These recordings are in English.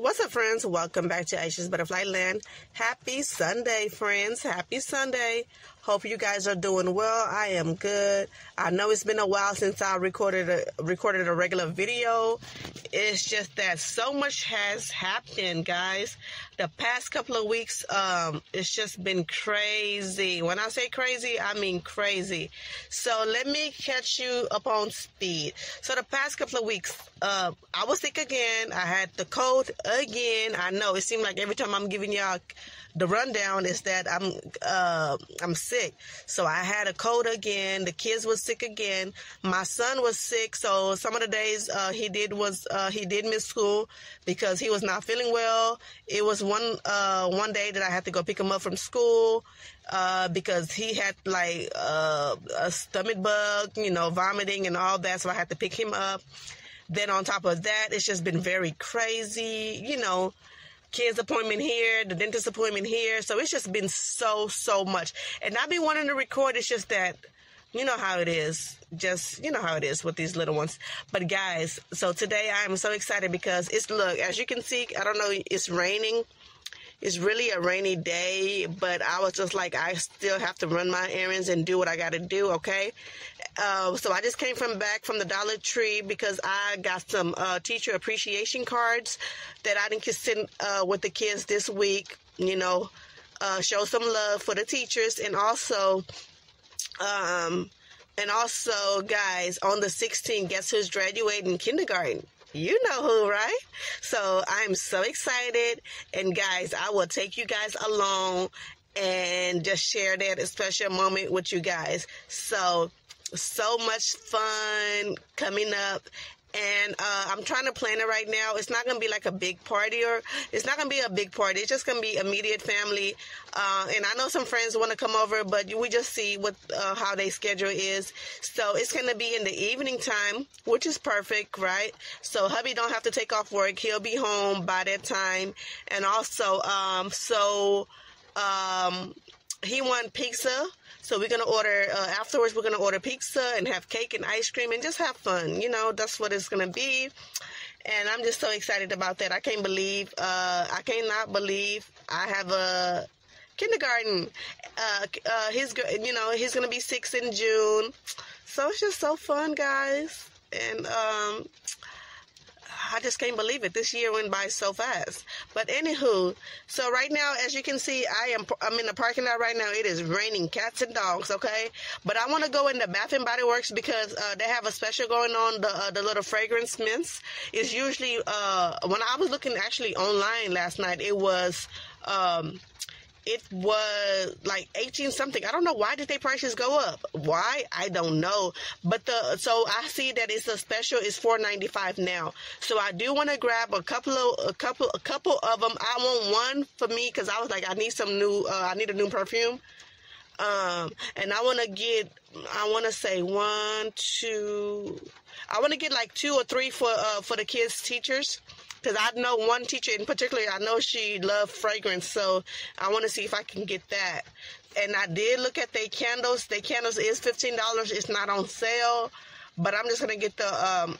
What's up, friends? Welcome back to Aisha's Butterfly Land. Happy Sunday, friends. Happy Sunday. Hope you guys are doing well. I am good. I know it's been a while since I recorded a recorded a regular video. It's just that so much has happened, guys. The past couple of weeks, um, it's just been crazy. When I say crazy, I mean crazy. So let me catch you up on speed. So the past couple of weeks, uh, I was sick again. I had the cold again. I know it seemed like every time I'm giving y'all the rundown is that I'm uh, I'm sick. So I had a cold again. The kids was sick again. My son was sick. So some of the days uh, he did was uh, he did miss school because he was not feeling well. It was one uh, one day that I had to go pick him up from school uh, because he had like uh, a stomach bug, you know, vomiting and all that. So I had to pick him up. Then on top of that, it's just been very crazy, you know kids appointment here, the dentist appointment here. So it's just been so, so much. And I've been wanting to record. It's just that, you know how it is. Just, you know how it is with these little ones. But guys, so today I am so excited because it's, look, as you can see, I don't know, it's raining it's really a rainy day, but I was just like, I still have to run my errands and do what I got to do, okay? Uh, so I just came from back from the Dollar Tree because I got some uh, teacher appreciation cards that I didn't send uh, with the kids this week, you know, uh, show some love for the teachers and also, um, and also, guys, on the 16th, guess who's graduating kindergarten? You know who, right? So I'm so excited. And guys, I will take you guys along and just share that special moment with you guys. So, so much fun coming up and uh, I'm trying to plan it right now. It's not to be like a big party, or it's not to be a big party. It's just to be immediate family. Uh, and I know some friends want to come over, but we just see what uh, how their schedule is. So it's to be in the evening time, which is perfect, right? So hubby don't have to take off work; he'll be home by that time. And also, um, so um, he want pizza so we're gonna order uh, afterwards. We're gonna order pizza and have cake and ice cream and just have fun. You know, that's what it's gonna be. And I'm just so excited about that. I can't believe. Uh, I cannot believe I have a kindergarten. Uh, uh, you know he's gonna be six in June. So it's just so fun, guys. And um, I just can't believe it. This year went by so fast. But anywho, so right now, as you can see, I am I'm in the parking lot right now. It is raining cats and dogs. Okay, but I want to go into Bath and Body Works because uh, they have a special going on. The uh, the little fragrance mints is usually uh, when I was looking actually online last night. It was. Um, it was like 18 something. I don't know why did they prices go up. Why? I don't know. But the so I see that it's a special is 4.95 now. So I do want to grab a couple of a couple a couple of them. I want one for me cuz I was like I need some new uh, I need a new perfume. Um and I want to get I want to say one, two I want to get like two or three for uh, for the kids teachers because I know one teacher in particular, I know she loved fragrance, so I want to see if I can get that. And I did look at their candles. Their candles is $15. It's not on sale, but I'm just going to get the, um,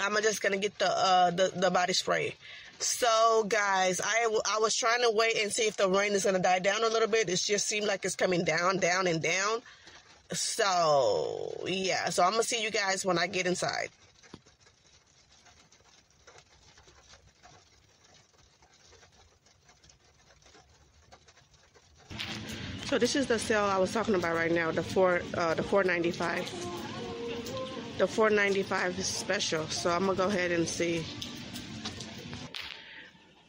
I'm just going to get the, uh, the, the body spray. So, guys, I, I was trying to wait and see if the rain is going to die down a little bit. It just seemed like it's coming down, down, and down. So, yeah. So, I'm going to see you guys when I get inside. So this is the sale I was talking about right now, the four uh, the 495. The 495 is special, so I'm gonna go ahead and see.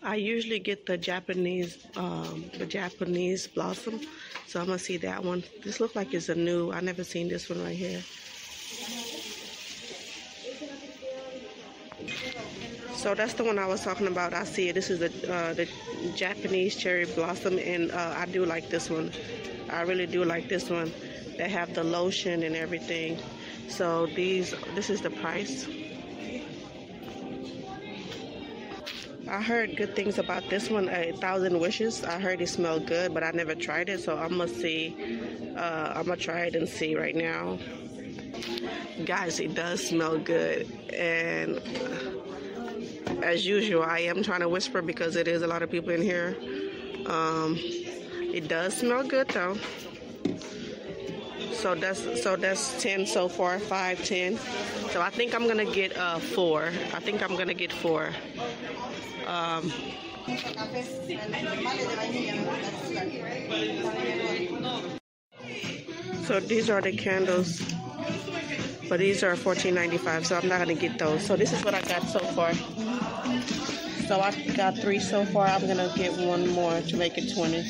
I usually get the Japanese um, the Japanese blossom, so I'm gonna see that one. This looks like it's a new. I never seen this one right here. So that's the one I was talking about. I see it. This is the uh, the Japanese cherry blossom, and uh, I do like this one. I really do like this one. They have the lotion and everything. So these, this is the price. I heard good things about this one, A Thousand Wishes. I heard it smelled good, but I never tried it, so I'm gonna see. Uh, I'm gonna try it and see right now. Guys, it does smell good, and as usual, I am trying to whisper because it is a lot of people in here. Um, it does smell good though. So that's so that's ten so far, five, ten. So I think I'm gonna get uh, four. I think I'm gonna get four. Um, so these are the candles. But these are $14.95, so I'm not going to get those. So this is what I got so far. So I got three so far. I'm going to get one more to make it 20